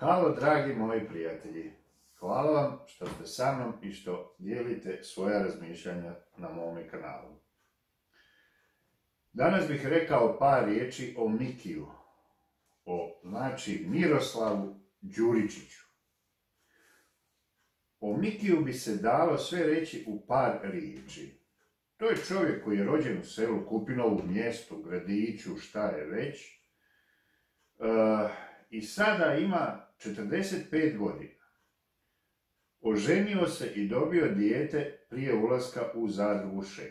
Halo, dragi moji prijatelji. Hvala vam što ste sa mnom i što dijelite svoja razmišljanja na mome kanalu. Danas bih rekao par riječi o Mikiju, o, znači, Miroslavu Đuričiću. O Mikiju bi se dalo sve reći u par riječi. To je čovjek koji je rođen u selu Kupinovu, mjestu, gradiću, šta je već. E, I sada ima 45 godina. Oženio se i dobio dijete prije ulaska u zadrugu 6.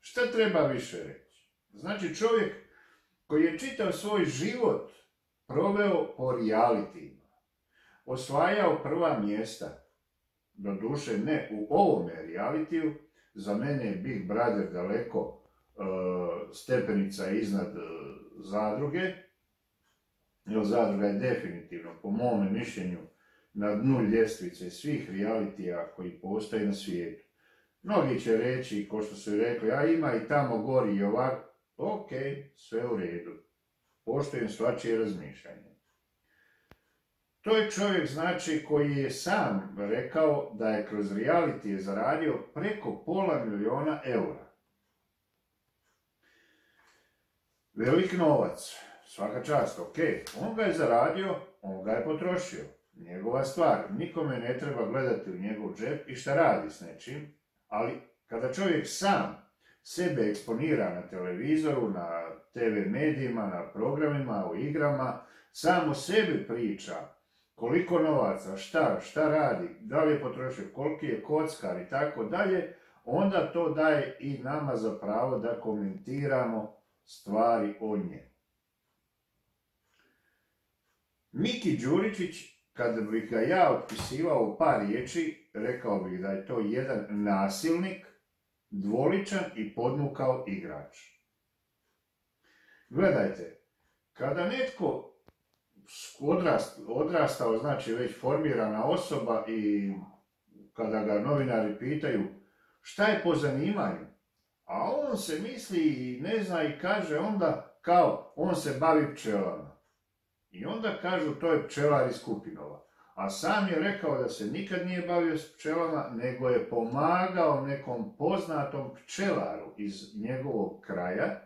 Šta treba više reći? Znači čovjek koji je čitav svoj život proveo po realitima, osvajao prva mjesta, do duše ne u ovome realitiju, za mene je Big Brother daleko e, stepenica iznad e, zadruge, jer zadruga je definitivno, po mome mišljenju, na dnu ljestvice svih realitija koji postoje na svijetu. Mnogi će reći, ko što su rekli, a ima i tamo gori i ovak, ok, sve u redu. Poštujem svačije razmišljanje. To je čovjek, znači, koji je sam rekao da je kroz reality zaradio preko pola miliona eura. Velik novac, svaka čast, ok, on ga je zaradio, on ga je potrošio. Njegova stvar, nikome ne treba gledati u njegov džep i šta radi s nečim, ali kada čovjek sam sebe eksponira na televizoru, na TV medijima, na programima, u igrama, samo sebi priča koliko novaca, šta, šta radi, da li je potrošio, koliki je kockar i tako dalje, onda to daje i nama za pravo da komentiramo stvari o njemu. Miki Đuričić, kada bih ga ja opisivao u par riječi, rekao bih da je to jedan nasilnik, dvoličan i podmukao igrač. Gledajte, kada netko odrastao, znači već formirana osoba i kada ga novinari pitaju šta je po zanimanju, a on se misli i ne zna i kaže onda kao on se bavi pčelama. I onda kažu to je pčelar iz Kupinova. A sam je rekao da se nikad nije bavio s pčelama, nego je pomagao nekom poznatom pčelaru iz njegovog kraja,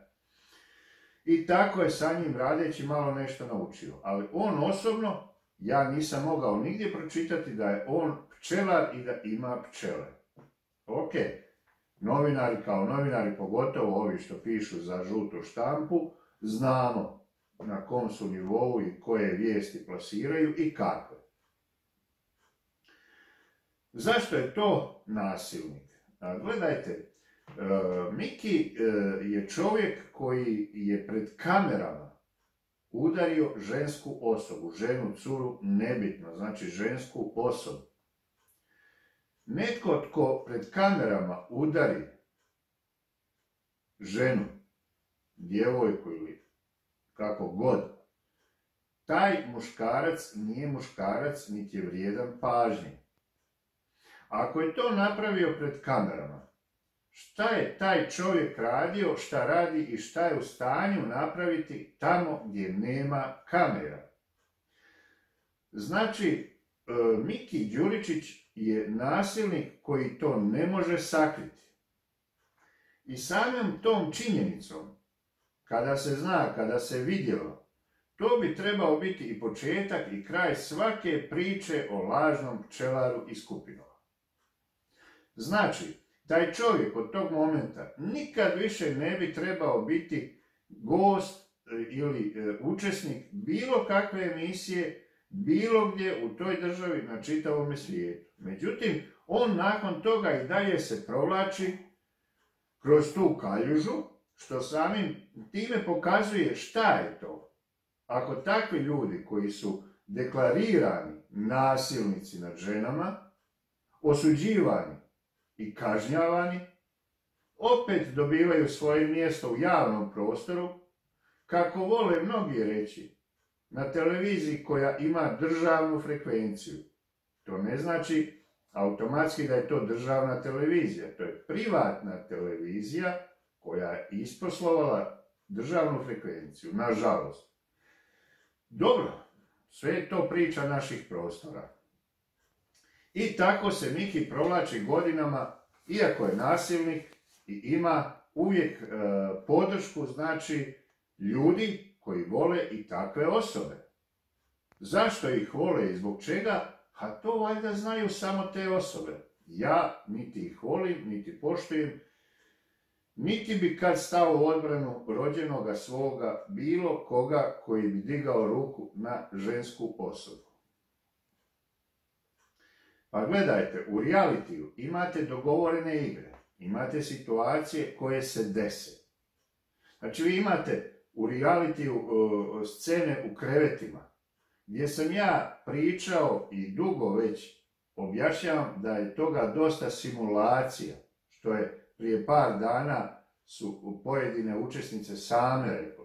i tako je sa njim radeći malo nešto naučio. Ali on osobno, ja nisam mogao nigdje pročitati da je on pčelar i da ima pčele. Ok, novinari kao novinari, pogotovo ovi što pišu za žutu štampu, znamo na kom su nivou i koje vijesti plasiraju i kakve. Zašto je to nasilnik? Gledajte, E, Miki e, je čovjek koji je pred kamerama udario žensku osobu, ženu, curu, nebitno, znači žensku osobu. Netko tko pred kamerama udari ženu, djevojku ili kako god, taj muškarac nije muškarac, niti je vrijedan pažnje. Ako je to napravio pred kamerama, šta je taj čovjek radio, šta radi i šta je u stanju napraviti tamo gdje nema kamera. Znači, e, Miki Đuričić je nasilnik koji to ne može sakriti. I samim tom činjenicom, kada se zna, kada se vidjelo, to bi trebao biti i početak i kraj svake priče o lažnom pčelaru i skupinova. Znači, taj čovjek od tog momenta nikad više ne bi trebao biti gost e, ili e, učesnik bilo kakve emisije, bilo gdje u toj državi na čitavom svijetu. Međutim, on nakon toga i dalje se provlači kroz tu kaljužu, što samim time pokazuje šta je to. Ako takvi ljudi koji su deklarirani nasilnici nad ženama, osuđivani i kažnjavani, opet dobivaju svoje mjesto u javnom prostoru, kako vole mnogi reći, na televiziji koja ima državnu frekvenciju. To ne znači automatski da je to državna televizija, to je privatna televizija koja je isposlovala državnu frekvenciju, nažalost. Dobro, Sve je to priča naših prostora. I tako se Miki provlači godinama, iako je nasilnik i ima uvijek e, podršku, znači ljudi koji vole i takve osobe. Zašto ih vole i zbog čega? A to valjda znaju samo te osobe. Ja niti ih volim, niti poštujem, niti bi kad stao u odbranu rođenoga svoga bilo koga koji bi digao ruku na žensku osobu. Pa gledajte, u realitiju imate dogovorene igre, imate situacije koje se dese. Znači vi imate u realitiju scene u krevetima, gdje sam ja pričao i dugo već objašnjavam da je toga dosta simulacija, što je prije par dana su pojedine učesnice same rekli.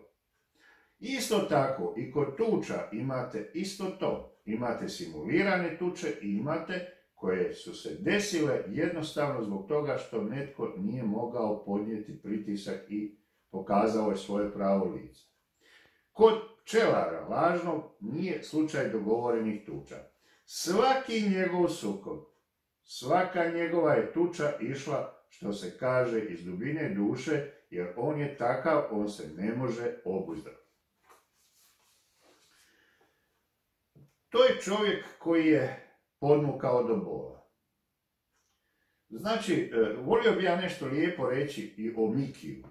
Isto tako i kod tuča imate isto to. Imate simulirane tuče i imate koje su se desile jednostavno zbog toga što netko nije mogao podnijeti pritisak i pokazao je svoje pravo lice. Kod pčelara lažnog nije slučaj dogovorenih tuča. Svaki njegov sukob, svaka njegova je tuča išla, što se kaže, iz dubine duše, jer on je takav, on se ne može obuzdati. To je čovjek koji je podmukao do bola. Znači, e, volio bi ja nešto lijepo reći i o Mikiju.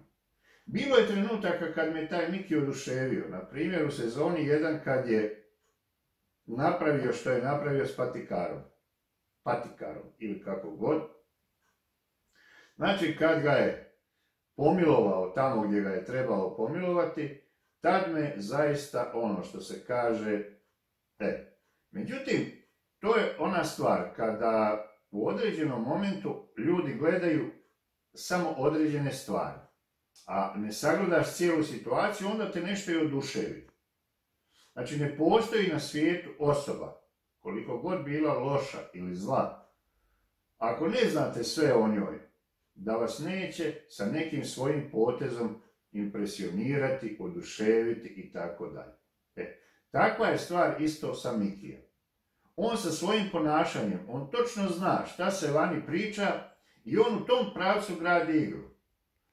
Bilo je trenutaka kad me taj Miki oduševio. Na primjer, u sezoni 1 kad je napravio što je napravio s patikarom. Patikarom ili kako god. Znači, kad ga je pomilovao tamo gdje ga je trebalo pomilovati, tad me zaista ono što se kaže, e, Međutim, to je ona stvar kada u određenom momentu ljudi gledaju samo određene stvari, a ne sagledaš cijelu situaciju, onda te nešto i oduševi. Znači, ne postoji na svijetu osoba, koliko god bila loša ili zla, ako ne znate sve o njoj, da vas neće sa nekim svojim potezom impresionirati, oduševiti i tako dalje. E, takva je stvar isto sa Mikijom. On sa svojim ponašanjem, on točno zna šta se vani priča i on u tom pravcu gradi igru.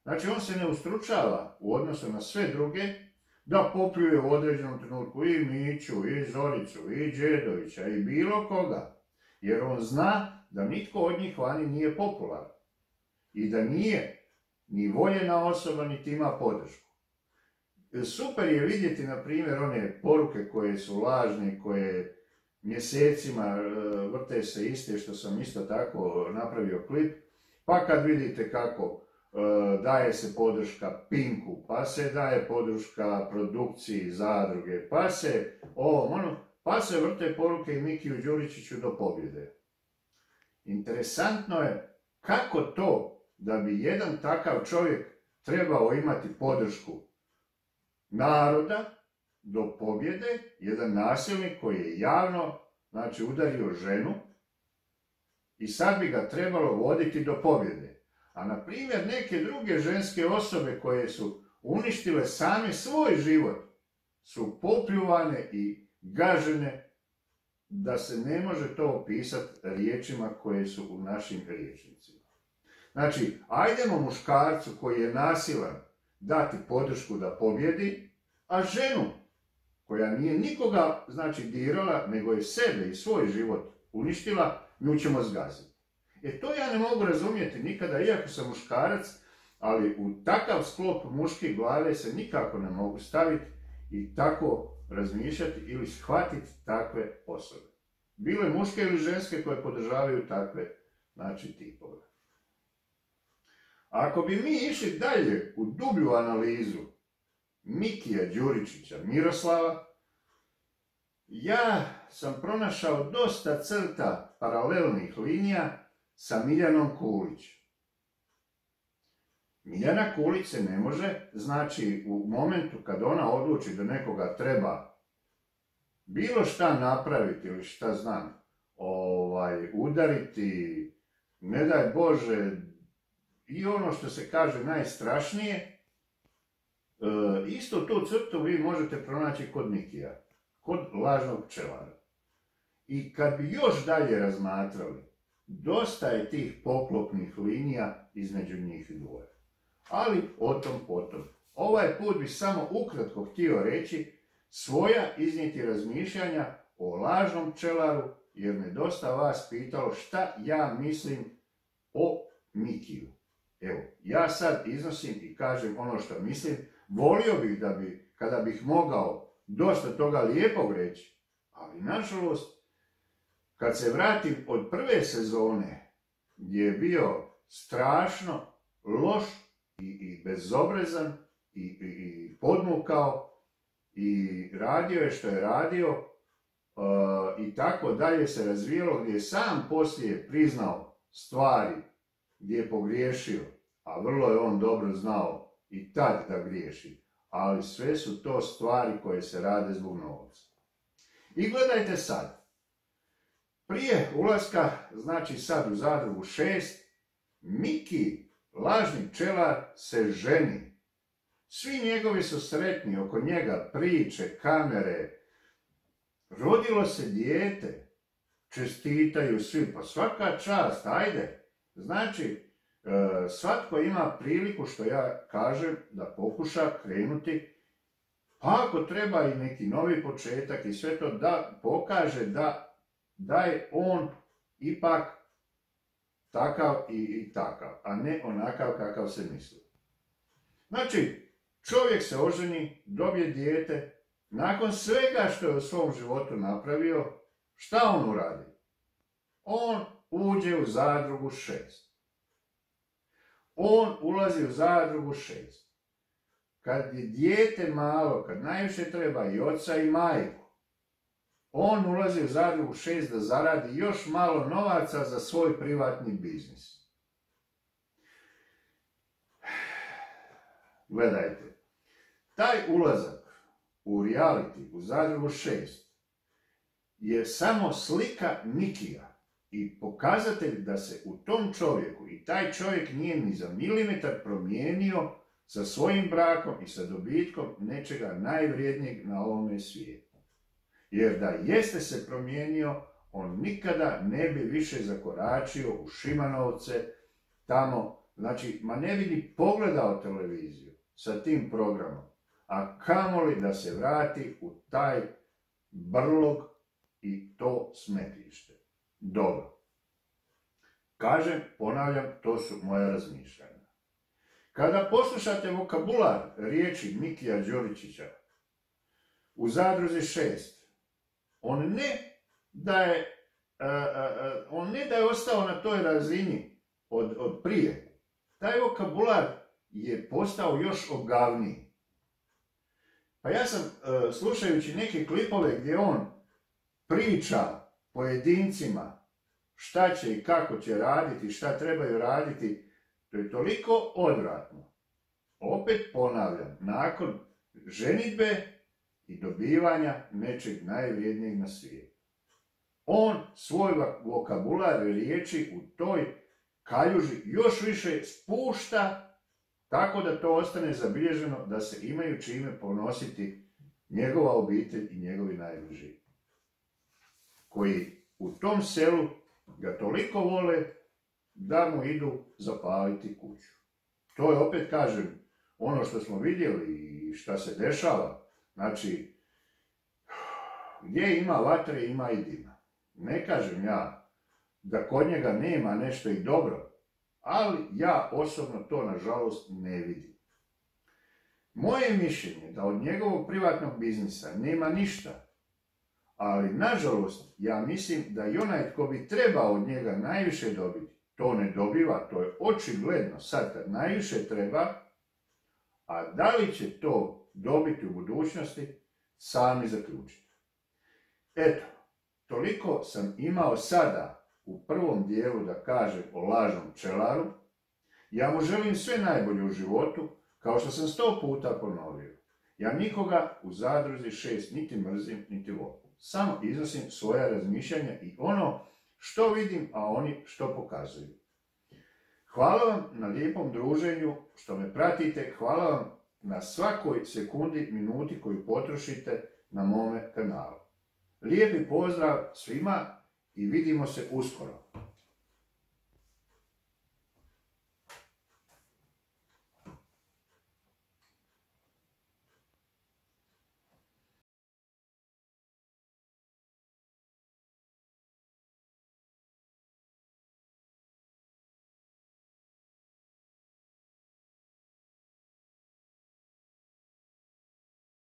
Znači on se ne ustručava u odnosu na sve druge da popljuje u određenom trenutku i Miću, i Zoricu, i Đedovića, i bilo koga. Jer on zna da nitko od njih vani nije popularan. I da nije ni voljena osoba, niti ima podršku. Super je vidjeti, na primjer, one poruke koje su lažne, koje mjesecima e, vrte se iste, što sam isto tako napravio klip, pa kad vidite kako e, daje se podrška Pinku, pa se daje podrška produkciji zadruge, pa se ovo, ono, pa se vrte poruke i Mikiju Đuričiću do pobjede. Interesantno je kako to da bi jedan takav čovjek trebao imati podršku naroda, do pobjede, jedan nasilnik koji je javno znači, udario ženu i sad bi ga trebalo voditi do pobjede. A na primjer neke druge ženske osobe koje su uništile same svoj život su popljuvane i gažene da se ne može to opisati riječima koje su u našim riječnicima. Znači, ajdemo muškarcu koji je nasilan dati podršku da pobjedi, a ženu koja nije nikoga, znači, dirala, nego je sebe i svoj život uništila, nju ćemo zgaziti. E to ja ne mogu razumjeti nikada, iako sam muškarac, ali u takav sklop muške glave se nikako ne mogu staviti i tako razmišljati ili shvatiti takve osobe. Bilo je muške ili ženske koje podržavaju takve, znači, tipove. Ako bi mi išli dalje u dublju analizu Mikija Đuričića Miroslava, ja sam pronašao dosta crta paralelnih linija sa Miljanom Kulić. Miljana Kulić se ne može, znači u momentu kad ona odluči da nekoga treba bilo šta napraviti ili šta znam, ovaj, udariti, ne daj Bože, i ono što se kaže najstrašnije, E, isto tu crtu vi možete pronaći kod Mikija, kod lažnog pčelara. I kad bi još dalje razmatrali, dosta je tih poklopnih linija između njih dvoje. Ali o tom potom. Ovaj put bi samo ukratko htio reći svoja iznijeti razmišljanja o lažnom pčelaru, jer me dosta vas pitalo šta ja mislim o Mikiju. Evo, ja sad iznosim i kažem ono što mislim, volio bih da bi, kada bih mogao dosta toga lijepog reći, ali nažalost, kad se vratim od prve sezone, gdje je bio strašno loš i, i bezobrazan i, i, i podmukao i radio je što je radio uh, i tako dalje se razvijalo gdje je sam poslije priznao stvari gdje je pogriješio, a vrlo je on dobro znao i tad da griješi, ali sve su to stvari koje se rade zbog novca. I gledajte sad, prije ulaska, znači sad u zadrugu šest, Miki, lažni pčelar, se ženi. Svi njegovi su sretni oko njega, priče, kamere. Rodilo se dijete, čestitaju svi, pa svaka čast, ajde. Znači, e, svatko ima priliku, što ja kažem, da pokuša krenuti, pa ako treba i neki novi početak i sve to da pokaže da da je on ipak takav i, i takav, a ne onakav kakav se misli. Znači, čovjek se oženi, dobije dijete, nakon svega što je u svom životu napravio, šta on uradi? On uđe u zadrugu šest. On ulazi u zadrugu šest. Kad je dijete malo, kad najviše treba i oca i majku, on ulazi u zadrugu šest da zaradi još malo novaca za svoj privatni biznis. Gledajte, taj ulazak u reality, u zadrugu šest, je samo slika Nikija i pokazatelj da se u tom čovjeku i taj čovjek nije ni za milimetar promijenio sa svojim brakom i sa dobitkom nečega najvrijednijeg na ovome svijetu. Jer da jeste se promijenio, on nikada ne bi više zakoračio u Šimanovce, tamo, znači, ma ne bi ni pogledao televiziju sa tim programom, a kamoli da se vrati u taj brlog i to smetište. Dobro. Kažem, ponavljam, to su moja razmišljanja. Kada poslušate vokabular riječi Mikija Đuričića u zadruzi šest, on ne da je, on ne da je ostao na toj razini od, od prije. Taj vokabular je postao još ogavniji. Pa ja sam, e, slušajući neke klipove gdje on priča pojedincima šta će i kako će raditi, šta trebaju raditi, to je toliko odvratno. Opet ponavljam, nakon ženitbe i dobivanja nečeg najvrijednijeg na svijetu. On svoj vokabular riječi u toj kaljuži još više spušta tako da to ostane zabilježeno da se imaju čime ponositi njegova obitelj i njegovi najbliži. Koji u tom selu ga toliko vole da mu idu zapaliti kuću. To je opet, kažem, ono što smo vidjeli i šta se dešava Znači, gdje ima vatre, ima i dima. Ne kažem ja da kod njega nema nešto i dobro, ali ja osobno to nažalost ne vidim. Moje mišljenje da od njegovog privatnog biznisa nema ništa, ali nažalost ja mislim da i onaj tko bi trebao od njega najviše dobiti, to ne dobiva, to je očigledno sad kad najviše treba, a da li će to dobiti u budućnosti, sami zaključiti. Eto, toliko sam imao sada u prvom dijelu da kažem o lažnom pčelaru. Ja mu želim sve najbolje u životu, kao što sam sto puta ponovio. Ja nikoga u zadruzi šest niti mrzim, niti volim. Samo iznosim svoja razmišljanja i ono što vidim, a oni što pokazuju. Hvala vam na lijepom druženju, što me pratite, hvala vam na svakoj sekundi, minuti koju potrošite na mome kanalu. Lijepi pozdrav svima i vidimo se uskoro.